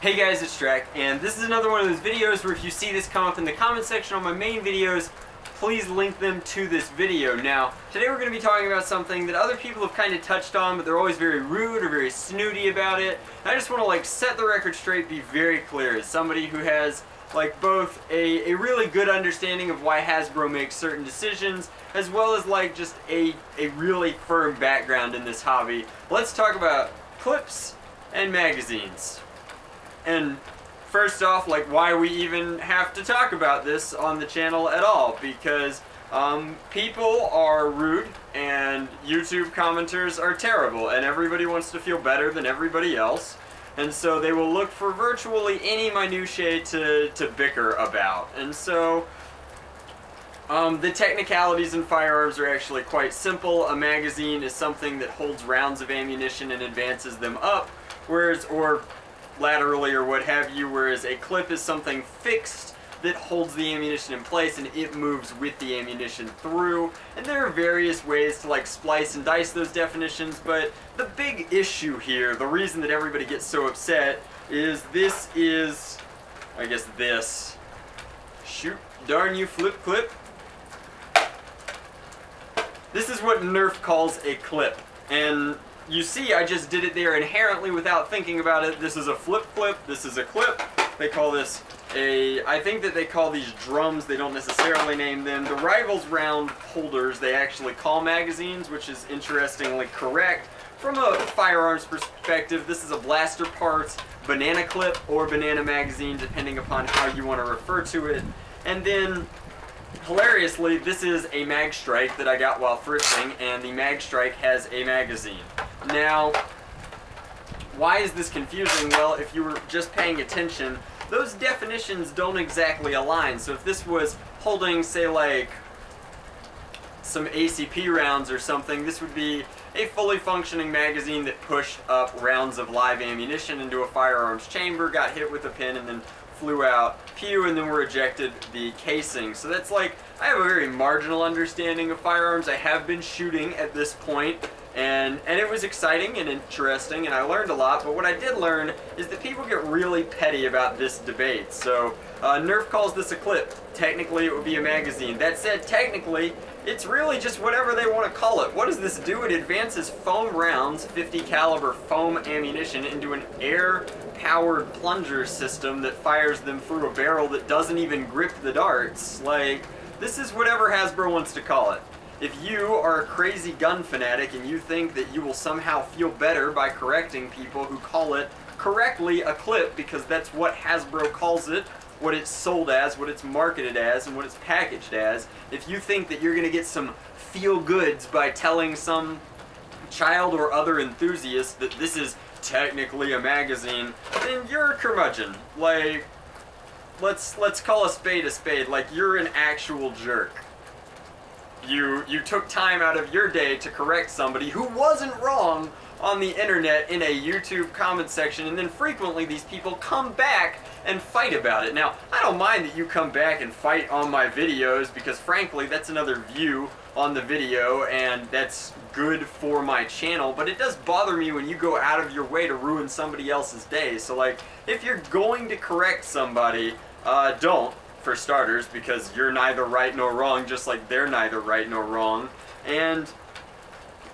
Hey guys, it's Drac, and this is another one of those videos where if you see this come up in the comment section on my main videos, please link them to this video. Now, today we're going to be talking about something that other people have kind of touched on, but they're always very rude or very snooty about it. And I just want to like set the record straight, be very clear, as somebody who has like both a, a really good understanding of why Hasbro makes certain decisions, as well as like just a, a really firm background in this hobby. Let's talk about clips and magazines. And first off, like why we even have to talk about this on the channel at all, because um, people are rude and YouTube commenters are terrible and everybody wants to feel better than everybody else. And so they will look for virtually any minutiae to, to bicker about. And so um, the technicalities in firearms are actually quite simple. A magazine is something that holds rounds of ammunition and advances them up, whereas, or laterally or what have you, whereas a clip is something fixed that holds the ammunition in place and it moves with the ammunition through. And there are various ways to like splice and dice those definitions, but the big issue here, the reason that everybody gets so upset, is this is, I guess this, shoot, darn you flip clip. This is what Nerf calls a clip. And you see I just did it there inherently without thinking about it. This is a flip clip, this is a clip. They call this a, I think that they call these drums, they don't necessarily name them. The Rivals round holders they actually call magazines, which is interestingly correct. From a firearms perspective, this is a blaster parts, banana clip, or banana magazine, depending upon how you want to refer to it. And then hilariously, this is a mag strike that I got while thrifting, and the mag strike has a magazine. Now, why is this confusing? Well, if you were just paying attention, those definitions don't exactly align. So if this was holding, say, like some ACP rounds or something, this would be a fully functioning magazine that pushed up rounds of live ammunition into a firearms chamber, got hit with a pin, and then flew out, pew, and then were ejected the casing. So that's like, I have a very marginal understanding of firearms. I have been shooting at this point, and, and it was exciting and interesting, and I learned a lot, but what I did learn is that people get really petty about this debate. So, uh, Nerf calls this a clip. Technically, it would be a magazine. That said, technically, it's really just whatever they want to call it. What does this do? It advances foam rounds, 50 caliber foam ammunition, into an air-powered plunger system that fires them through a barrel that doesn't even grip the darts. Like, this is whatever Hasbro wants to call it. If you are a crazy gun fanatic and you think that you will somehow feel better by correcting people who call it correctly a clip because that's what Hasbro calls it, what it's sold as, what it's marketed as, and what it's packaged as, if you think that you're going to get some feel goods by telling some child or other enthusiast that this is technically a magazine, then you're a curmudgeon. Like, let's let's call a spade a spade. Like, you're an actual jerk you you took time out of your day to correct somebody who wasn't wrong on the internet in a YouTube comment section and then frequently these people come back and fight about it. Now, I don't mind that you come back and fight on my videos because frankly that's another view on the video and that's good for my channel, but it does bother me when you go out of your way to ruin somebody else's day. So like, if you're going to correct somebody, uh, don't for starters, because you're neither right nor wrong, just like they're neither right nor wrong. And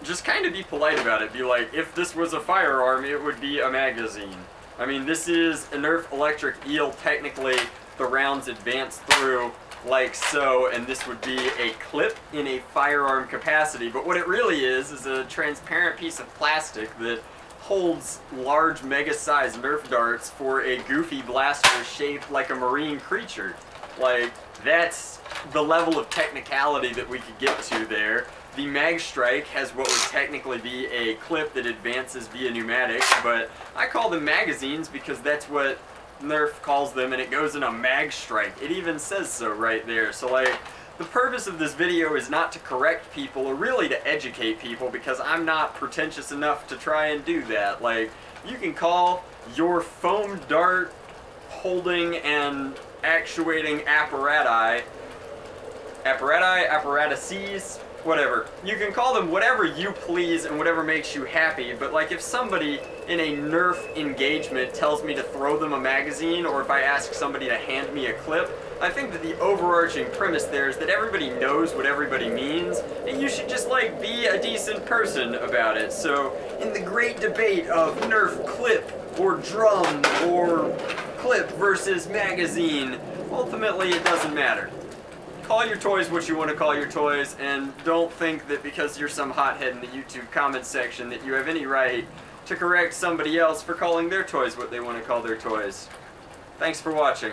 just kind of be polite about it. Be like, if this was a firearm, it would be a magazine. I mean, this is a Nerf Electric Eel. Technically, the rounds advance through like so, and this would be a clip in a firearm capacity. But what it really is, is a transparent piece of plastic that holds large mega-sized Nerf darts for a goofy blaster shaped like a marine creature. Like, that's the level of technicality that we could get to there. The Mag Strike has what would technically be a clip that advances via pneumatic, but I call them magazines because that's what Nerf calls them, and it goes in a Mag Strike. It even says so right there. So, like, the purpose of this video is not to correct people, or really to educate people, because I'm not pretentious enough to try and do that. Like, you can call your foam dart holding and actuating apparati, apparati, apparatuses, whatever. You can call them whatever you please and whatever makes you happy, but like if somebody in a Nerf engagement tells me to throw them a magazine or if I ask somebody to hand me a clip, I think that the overarching premise there is that everybody knows what everybody means and you should just like be a decent person about it. So in the great debate of Nerf clip or drum or clip versus magazine, ultimately it doesn't matter call your toys what you want to call your toys, and don't think that because you're some hothead in the YouTube comment section that you have any right to correct somebody else for calling their toys what they want to call their toys. Thanks for watching.